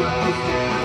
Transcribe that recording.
Deus.